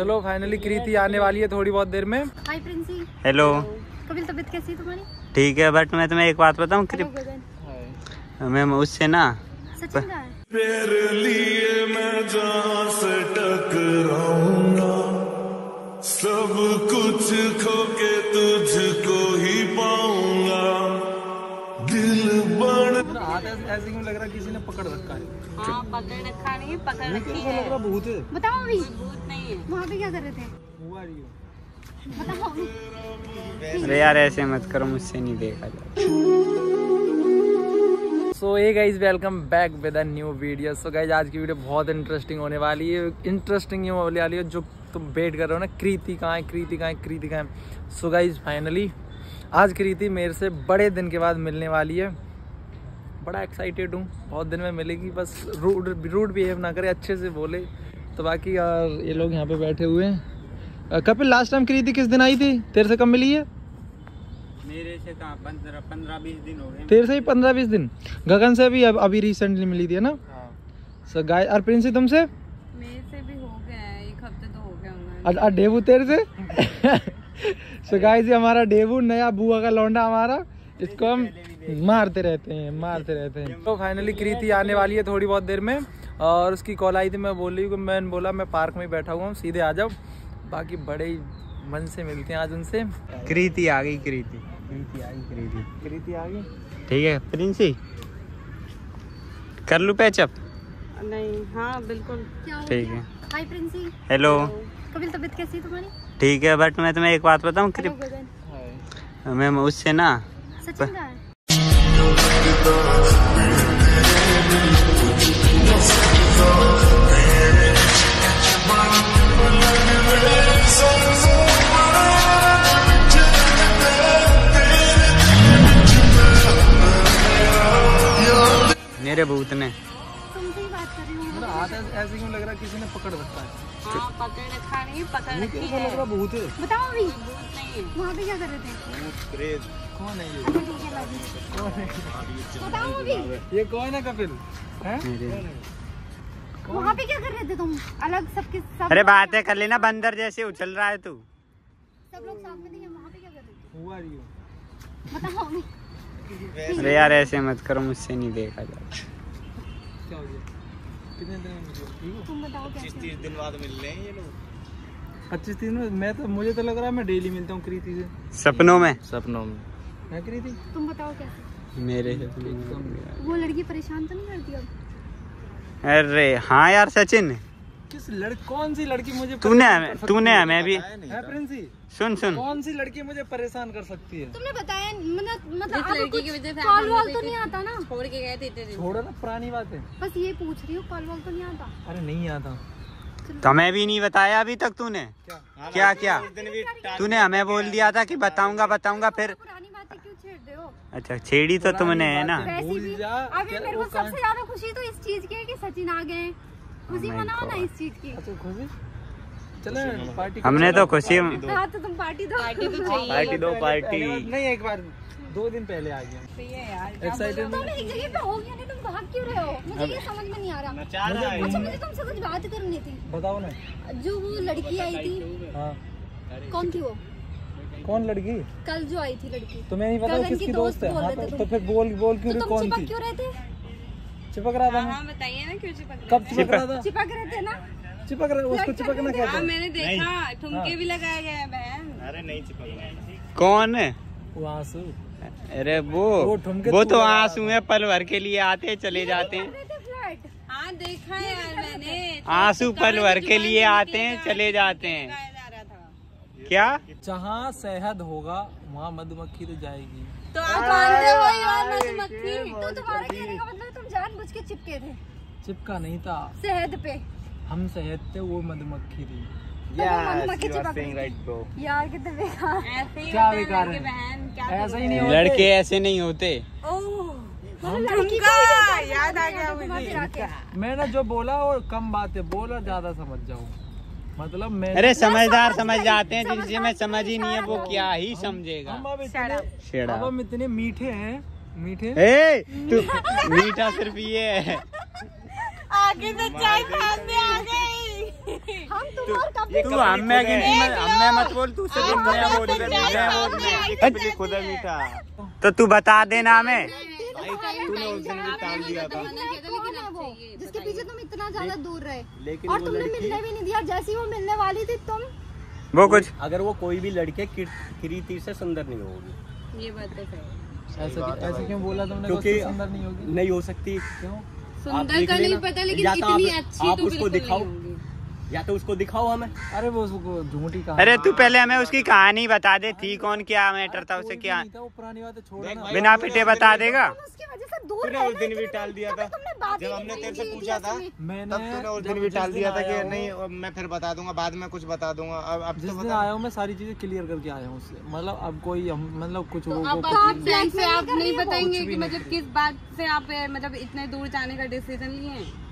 चलो फाइनली कृति आने वाली है थोड़ी बहुत देर में। हाय प्रिंसी हेलो कपिल तबीयत कैसी है तुम्हारी? ठीक है बट मैं तुम्हें एक बात बताऊँ कृप मैम उससे ना सचिन कहाँ तेरे लिए मैं जहाँ से टकराऊँगा सब कुछ खो के तुझको हाथ ऐसे क्यों लग रहा किसी ने पकड़ रखा है। हाँ पकड़ रखा नहीं पकड़ रखी है। लग रहा भूत है? बताओ अभी। भूत नहीं है। वहाँ पे क्या कर रहे थे? हुआ रही बताओ। अरे यार ऐसे मत करो मुझसे नहीं देखा जाता। सो ये guys welcome back with a new video so guys आज की वीडियो बहुत इंटरेस्टिंग होने वाली है। इंटरेस्टिंग ये होने वाली है जो तुम वेट कर रहे हो ना कृति कहाँ है कृति कहाँ है कृति कहाँ है। सो गाइज़ फाइनली आज कृति मेरे से बड़े दिन के बाद मिलने वाली है। बड़ा एक्साइटेड हूँ। बहुत दिन में मिलेगी बस रूड रूड बिहेव ना करे अच्छे से बोले। तो बाकी यार ये लोग यहाँ पे बैठे हुए हैं। कपिल लास्ट टाइम कृति किस दिन आई थी? तेरे से कब मिली है? मेरे से कहाँ? पंद्रह पंद्रह बीस दिन हो गए। तेरे से ही पंद्रह बीस दिन। गगन से भी अब अभी रिसेंटली मिली थी है ना? सो गाय और प्रिंसी तुमसे मेरे से भी हो गया है एक हफ़्ते तो हो होंगे। डेबू तेरे से? सो गाय हमारा डेबू नया बुआ का लौंडा हमारा। इसको हम मारते रहते हैं मारते रहते हैं। तो फाइनली कृति आने वाली है थोड़ी बहुत देर में और उसकी कॉल आई थी मैं बोल रही हूँ मैंने बोला मैं पार्क में बैठा हुआ हूँ सीधे आ जाओ। बाकी बड़े ही मन से मिलते हैं आज उनसे। कृति आ गई कृति। कृति आ गई कृति। कृति आ गई? ठीक है प्रिंसी? कर लूँ पैचअप नहीं हाँ बिल्कुल। ठीक है। हाय प्रिंसी हेलो कपिल तबीयत कैसी है तुम्हारी? ठीक है बट मैं तुम्हें एक बात बताऊँ मैम उससे ना सचिन है? मेरे भूत ने। बात कर रही हूँ। ऐसे ऐसे क्यों लग रहा है? किसी ने पकड़ रखा है। हाँ पकड़ रखा नहीं पकड़ रखी है लग रहा भूत है। बताओ अभी। भूत नहीं है। वहाँ पे क्या कर रहे थे? कौन है ये? कौन है बताओ अभी ये कौन है कपिल? हैं? वहाँ पे क्या कर रहे थे तुम? अलग सबके सब अरे बातें कर लेना बंदर जैसे उछल रहा है तू। सब लोग साथ में थे वहाँ पे क्या कर रहे थे? हुआ रही बताओ अरे यार ऐसे मत करो मुझसे नहीं देखा जाता। क्या हो गया कितने दिन में मिले? हो? ठीक हो? बताओ कैसे पच्चीस दिन में मैं तो मुझे तो लग रहा है मैं डेली मिलता हूँ कृति से। सपनों में? सपनों में। है कृति तुम बताओ कैसे? मेरे में वो लड़की परेशान तो नहीं करती अब? अरे हाँ यार सचिन। किस लड़ कौन सी लड़की मुझे तूने कर तूने हमें भी सुन सुन। कौन सी लड़की मुझे परेशान कर सकती है? तुमने बताया मतलब मतलब आपको लड़की की वजह से कॉल वॉल तो नहीं आता ना? छोड़ के गए थे इतने दिन। छोड़ो ना पुरानी बात। है बस ये पूछ रही हूँ कॉल वॉल तो नहीं आता? अरे नहीं आता। तो हमें भी नहीं बताया अभी तक तूने? क्या? क्या क्या? तूने हमें बोल दिया था कि बताऊँगा बताऊँगा फिर पुरानी बातें क्यों छेड़ रहे हो अच्छा छेड़ी तो तुमने है ना? अभी मेरे को सबसे ज़्यादा खुशी तो इस चीज़ की है कि सचिन आ गए खुशी Oh मनाओ ना. इस चीज़ की। अच्छा खुशी? चले पार्टी हमने तो खुशी हाँ तो तुम पार्टी दो। पार्टी तो चाहिए। पार्टी दो पार्टी। नहीं एक बार। दो दिन पहले आ गया। सही है यार एक्साइटेड तुम एक जगह पे हो गया नहीं तुम भाग क्यों रहे हो? मुझे ये समझ में नहीं आ रहा। अच्छा मुझे तुमसे कुछ बात करनी थी। बताओ ना। जो वो लड़की आई थी। हाँ। कौन थी वो? कौन लड़की? कल जो आई थी लड़की। तो मैं नहीं पता किसकी दोस्त दोस्त है? बोल हाँ तो, थे तो फिर बोल बोल क्यों तो रही कौन थी? क्यों रहे थे? चिपक रहा था हाँ हाँ बताइए ना क्यों चिपक कब चिपक रहा था? चिपक रहे थे ना? चिपक रहा उसको चिपकना क्या हाँ था? मैंने देखा ठुमके भी लगाया गया है बहन। कौन? है वो आँसू। अरे वो वो ठुमके वो तू तो आँसू है पल भर के लिए आते चले जाते हैं। थे हाँ देखा यार मैंने। आँसू पल भर के लिए आते हैं चले जाते हैं। क्या? जहाँ शहद होगा वहाँ मधुमक्खी तो जाएगी। तो आप मानते हो यार मधुमक्खी? तो तुम्हारे कहने का मतलब तुम जानबूझ के चिपके थे। चिपका नहीं था। शहद पे। हम शहद थे वो मधुमक्खी थी। तो वो मधुमक्खी चिपक गई। थी। यार बेकार। ऐसे ही क्या बेकार लड़के है? ऐसा ही नहीं होते। लड़के ऐसे नहीं होते। मतलब तो याद आ गया तुम्हारे मैंने जो बोला वो कम बात है बोला ज़्यादा समझ जाओ मतलब मैं अरे समझदार समझ जाते हैं जिनसे में समझ ही नहीं है वो क्या ही समझेगा। हम शेड़ा। हम इतने मीठे हैं मीठे। ए तू मीठा सिर्फ़ ये है। आगे तो चाय सामने आ गई। हम तुम और कभी तू हमें गिनती में हमें मत बोल तू सिर्फ़ मैं बोल मैं बोल। मैं खुद मीठा। तो तू बता देना हमें। तूने उस दिन भी टाल दिया था। जिसके पीछे तुम इतना ज़्यादा दूर रहे। और तुमने मिलने भी नहीं दिया जैसी वो मिलने वाली थी तुम। वो कुछ अगर वो कोई भी लड़के कृति से सुंदर नहीं होगी। ये बात तो सही ऐसा ऐसे क्यों बोला तुमने क्योंकि सुंदर नहीं होगी? नहीं हो सकती। क्यों? आप सुंदर का नहीं पता लेकिन तो इतनी अच्छी आप तो उसको बिल्कुल दिखाओ। या तो उसको दिखाओ हमें। अरे वो उसको झूठी कहा अरे तू पहले हमें उसकी कहानी बता दे थी कौन क्या मैटर था उसे क्या? पुरानी बातें छोड़ बिना पिटे बता देगा। तुम उसकी वजह से दूर तूने उस दिन भी इतने टाल दिया था। जब हमने तेरे से पूछा था मैंने तब तूने उस दिन भी टाल दिया था कि नहीं मैं फिर बता दूँगा बाद में कुछ बता दूँगा। अब अब जिस तो दिन आया हूँ मैं सारी चीज़ें क्लियर करके आया हूँ उससे। मतलब अब कोई मतलब कुछ वो आप नहीं। बताएँगे कि मतलब किस बात से आप मतलब इतने दूर जाने का डिसीज़न लिए हैं?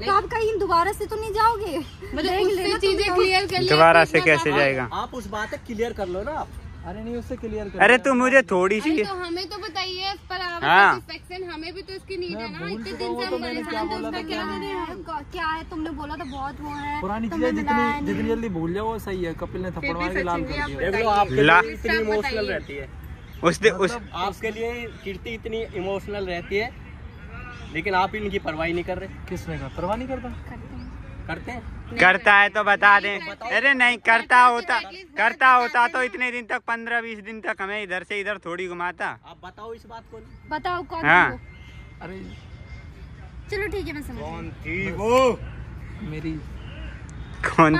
तो आप कहीं दोबारा से तो नहीं जाओगे? मतलब चीज़ें क्लियर कर दोबारा तो से कैसे जाएगा? आप उस बात क्लियर कर लो ना आप। अरे नहीं उससे क्लियर कर अरे तू मुझे थोड़ी सी तो हमें तो बताइए पर हाँ। सेटिस्फेक्शन हमें भी तो इसकी नीड है ना। इतने दिन से तो हम क्या परेशान थे उसका क्या है, क्या है? तुमने बोला तो बहुत वो है। पुरानी चीज़ें जितनी जितनी जल्दी भूल जाओ वो सही है। कपिल ने थप्पड़ मार के लाल कर दिया। देख आपके लिए इतनी इमोशनल रहती है। उस दिन उस मतलब आपके लिए कीर्ति इतनी इमोशनल रहती है लेकिन आप इनकी परवाही नहीं कर रहे। किसने कहा? परवाह नहीं करता? करते हैं। करता है? तो बता दे। अरे नहीं करता होता करता होता तो इतने दिन तक पंद्रह बीस दिन तक हमें इधर से इधर थोड़ी घुमाता। आप बताओ इस बात को बताओ कौन हाँ। अरे चलो ठीक है मैं समझ कौन थी वो? मेरी कौन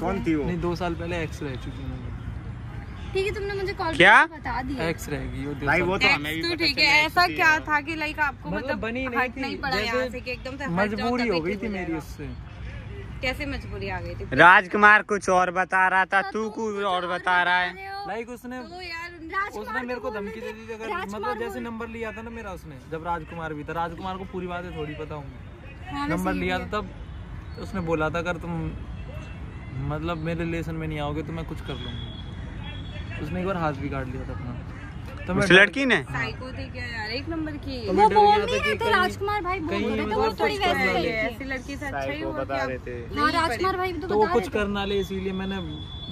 कौन थी वो? नहीं दो साल पहले एक्स रह चुकी है ठीक है तुमने मुझे कॉल क्या? बता दिया। एक्स रहेगी वो भाई वो तो हमें भी तो ठीक है है ऐसा क्या था कि लाइक आपको मतलब मतलब बनी नहीं थी। नहीं पड़ा यहाँ से कि एकदम से मजबूरी हो गई थी मेरी उससे। कैसे मजबूरी आ गई थी? राजकुमार कुछ और बता रहा था तू कुछ और बता रहा है। लाइक उसने तो उसने मेरे को धमकी दे दी थी अगर मतलब जैसे नंबर लिया था ना मेरा उसने जब राजकुमार भी था राजकुमार को पूरी बातें थोड़ी पता होंगी। नंबर लिया था तब उसने बोला था अगर तुम मतलब मेरे रिलेशन में नहीं आओगे तो मैं कुछ कर लूँगी। उसने एक बार हाथ भी काट लिया था अपना। तो उस लड़की ने? साइको थी क्या यार? एक नंबर की। तो वो बोल नहीं रहे थे राजकुमार भाई बोल रहे थे वो कुछ थोड़ी वैसे ना ही ऐसी लड़की से अच्छा ही को हुआ बता रहे थे। हाँ राजकुमार भाई भी तो तो बता कुछ करना ले इसीलिए मैंने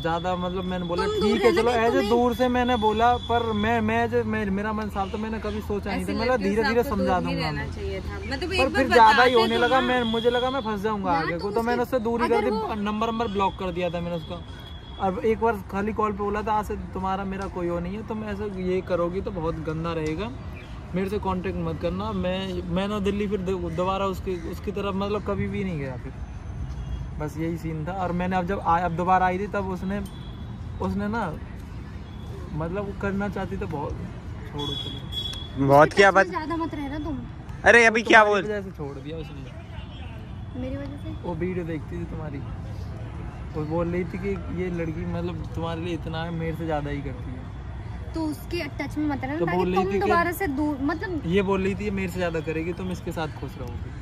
ज़्यादा मतलब मैंने बोला ठीक है चलो ऐसे दूर से मैंने बोला पर मैं मैं जो मैं मेरा मन साफ़ तो मैंने कभी सोचा नहीं था। मतलब धीरे धीरे समझा दूँगा रहना मैं। चाहिए था। मतलब पर फिर ज़्यादा ही होने तो लगा मैं मुझे लगा मैं फंस जाऊँगा आगे तो को। तो मैंने उससे दूरी कर अगर दी नंबर नंबर ब्लॉक कर दिया था मैंने उसका। अब एक बार खाली कॉल पे बोला था आज से तुम्हारा मेरा कोई वो नहीं है तुम ऐसा ये करोगी तो बहुत गंदा रहेगा। मेरे से कांटेक्ट मत करना मैं मैं ना दिल्ली फिर दोबारा उसकी उसकी तरफ़ मतलब कभी भी नहीं गया फिर। बस यही सीन था और मैंने अब जब आ, अब दोबारा आई थी तब उसने उसने ना मतलब वो करना चाहती तो बहुत छोड़ो चलो बहुत क्या बत ज़्यादा मत रहना तुम। अरे अभी क्या बोल छोड़ दिया उसने। मेरी वजह से? वो वीडियो देखती थी तुम्हारी। वो बोल रही थी कि ये लड़की मतलब तुम्हारे लिए इतना है मेरे से ज़्यादा ही करती है। तो उसके टच में मत रहना तो बोल ताकि रही तुम थी दोबारा से दूर मतलब ये बोल रही थी ये मेरे से ज़्यादा करेगी तुम इसके साथ खुश रहोगे।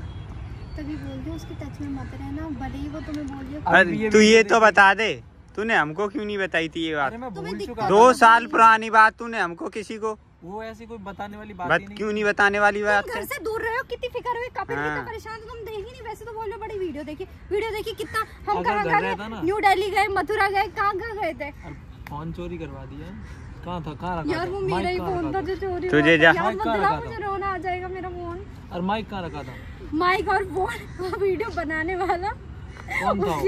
तभी बोल हूँ उसके टच में मत रहना भले ही वो तुम्हें बोल रही अरे तू ये तो बता दे तूने हमको क्यों नहीं बताई थी ये बात? दो साल पुरानी बात तूने हमको किसी को वो ऐसी कोई बताने वाली बात बत ही नहीं। क्यों नहीं बताने वाली बात? घर से दूर रहे हो कितनी फ़िक्र हुई कपिल हाँ। कितना परेशान था तुम देखी नहीं वैसे तो बोल रहे बड़ी वीडियो देखी। वीडियो देखी कितना हम कहाँ गए न्यू दिल्ली गए मथुरा गए कहाँ कहाँ गए थे? फ़ोन चोरी करवा दिया। कहाँ था कहाँ रखा यार वो मेरा ही फ़ोन था जो चोरी तुझे जा- था। था? मुझे रोना आ जाएगा मेरा फ़ोन। और माइक कहाँ रखा था? माइक और फ़ोन वीडियो बनाने वाला। कौन था?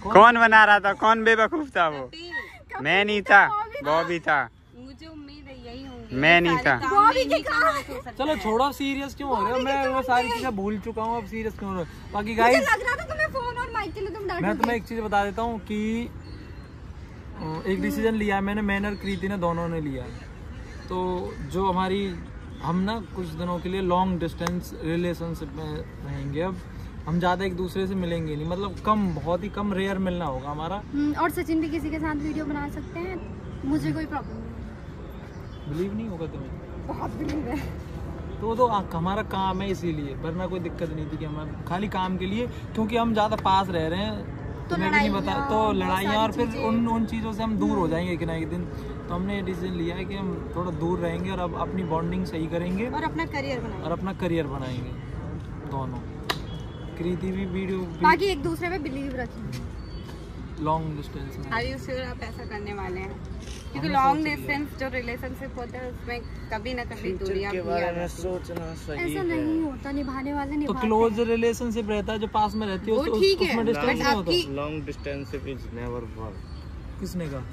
तो कौन? बना रहा था? कौन बेवकूफ़ था वो? मैं नहीं था बॉबी बॉबी था। मुझे उम्मीद है यही होंगे मैं नहीं था। चलो छोड़ो सीरियस क्यों हो रहे हो? मैं वो सारी चीज़ें भूल चुका हूँ अब सीरियस क्यों हो रहे हो? बाकी गाइस लग रहा था तुम्हें फ़ोन और माइक के लिए मैं तुम्हें एक चीज़ बता देता हूँ कि एक डिसीज़न लिया मैंने मैंने और कृति ने दोनों ने लिया तो जो हमारी हम ना कुछ दिनों के लिए लॉन्ग डिस्टेंस रिलेशनशिप में रहेंगे अब। हम ज़्यादा एक दूसरे से मिलेंगे नहीं मतलब कम बहुत ही कम रेयर मिलना होगा हमारा। हम्म, और सचिन भी किसी के साथ वीडियो बना सकते हैं। मुझे कोई प्रॉब्लम नहीं बिलीव नहीं होगा तुम्हें? बहुत बिलीव है। तो तो आ- हमारा काम है इसीलिए वरना कोई दिक्कत नहीं थी कि हम खाली काम के लिए क्योंकि हम ज़्यादा पास रह रहे हैं। तो भी नहीं बता तो लड़ाइयाँ और फिर उन उन चीज़ों से हम दूर हो जाएँगे कि ना एक दिन। तो हमने ये डिसीज़न लिया है कि हम थोड़ा दूर रहेंगे और अब अपनी बॉन्डिंग सही करेंगे। और अपना करियर बनाएँगे। और अपना करियर बनाएँगे दोनों। कृति भी वीडियो बाकी एक दूसरे पे बिलीव रखें। लॉन्ग डिस्टेंस में। आर यू श्योर आप ऐसा करने वाले हैं? क्योंकि लॉन्ग डिस्टेंस जो रिलेशनशिप होता है उसमें कभी ना कभी दूरियाँ के बारे में सोचना सही ऐसा नहीं होता निभाने वाले तो निभाते क्लोज रिलेशनशिप रहता है जो पास में रहती है वो ठीक है, उसमें but डिस्टेंस नहीं होता। आपकी- long distance is never work किसने कहा?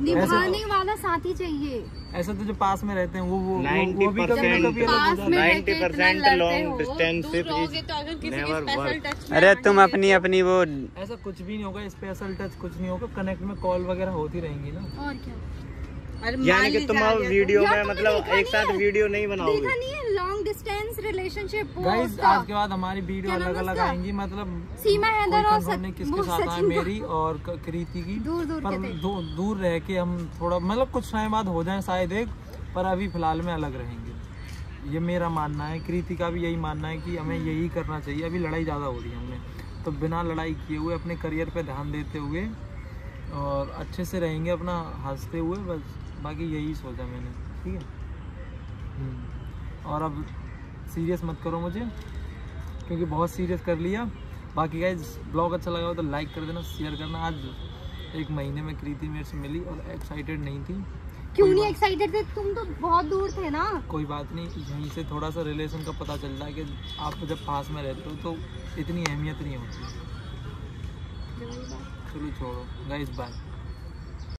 निभाने वाला साथी चाहिए ऐसा तो जो पास में रहते हैं वो वो वो- 90% वो भी कभी ना कभी पास में। रह के इतना 90% लड़ते long distance दूर is रहोगे तो अगर किसी के never स्पेशल work. टच में अरे तुम अपनी अपनी वो ऐसा कुछ भी नहीं होगा स्पेशल टच कुछ नहीं होगा कनेक्ट में कॉल वगैरह होती रहेंगी ना और क्या यानी कि तुम अब तो- वीडियो में मतलब एक साथ वीडियो नहीं बनाओगे। लॉन्ग डिस्टेंस रिलेशनशिप गाइस आज के बाद हमारी वीडियो अलग अलग आएँगी मतलब सीमा हैदर और सच- किसके साथ आए मेरी और कृति की। दूर दूर पर दू, दूर रह के हम थोड़ा मतलब कुछ टाइम बाद हो जाए शायद एक पर अभी फ़िलहाल में अलग रहेंगे। ये मेरा मानना है कृति का भी यही मानना है कि हमें यही करना चाहिए। अभी लड़ाई ज़्यादा हो रही है हमने तो बिना लड़ाई किए हुए अपने करियर पे ध्यान देते हुए और अच्छे से रहेंगे अपना हँसते हुए बस। बाकी यही सोचा मैंने ठीक है? हम्म। और अब सीरियस मत करो मुझे क्योंकि बहुत सीरियस कर लिया। बाकी गाइज़ ब्लॉग अच्छा लगा हो तो लाइक कर देना शेयर करना। आज एक महीने में कृति मेरे से मिली और एक्साइटेड नहीं थी। क्यों नहीं एक्साइटेड थे? तुम तो बहुत दूर थे ना। कोई बात नहीं यहीं से थोड़ा सा रिलेशन का पता चलता है कि आप जब पास में रहते हो तो इतनी अहमियत नहीं होती। चलो छोड़ो। Guys bye